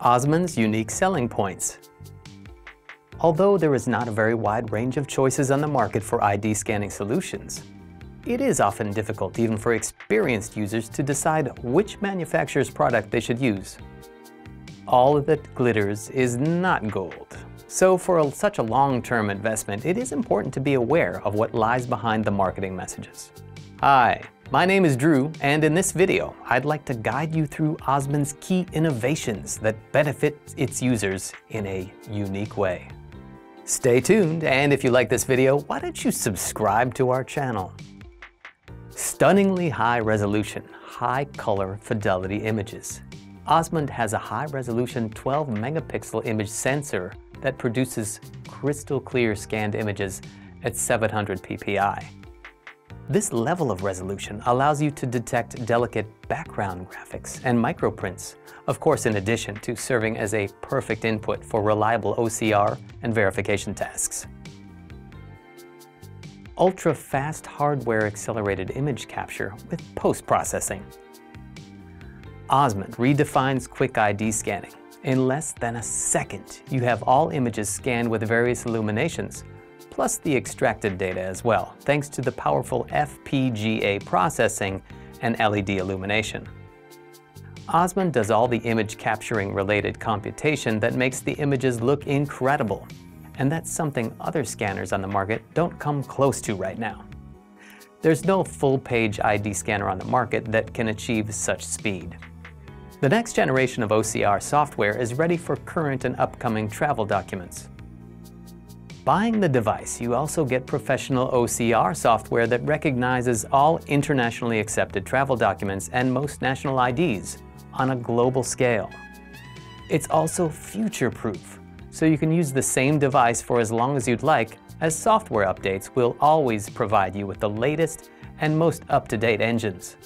Osmond's unique selling points. Although there is not a very wide range of choices on the market for ID scanning solutions, it is often difficult even for experienced users to decide which manufacturer's product they should use. All that glitters is not gold. So for a, such a long-term investment, it is important to be aware of what lies behind the marketing messages. Hi, my name is Drew, and in this video, I'd like to guide you through Osmond's key innovations that benefit its users in a unique way. Stay tuned, and if you like this video, why don't you subscribe to our channel? Stunningly high resolution, high color fidelity images. Osmond has a high resolution 12 megapixel image sensor that produces crystal clear scanned images at 700 ppi. This level of resolution allows you to detect delicate background graphics and microprints, of course in addition to serving as a perfect input for reliable OCR and verification tasks. Ultra-fast hardware accelerated image capture with post-processing. Osmond redefines quick ID scanning. In less than a second, you have all images scanned with various illuminations, plus the extracted data as well, thanks to the powerful FPGA processing and LED illumination. Osmond does all the image capturing related computation that makes the images look incredible, and that's something other scanners on the market don't come close to right now. There's no full-page ID scanner on the market that can achieve such speed. The next generation of OCR software is ready for current and upcoming travel documents. Buying the device, you also get professional OCR software that recognizes all internationally accepted travel documents and most national IDs on a global scale. It's also future-proof, so you can use the same device for as long as you'd like, as software updates will always provide you with the latest and most up-to-date engines.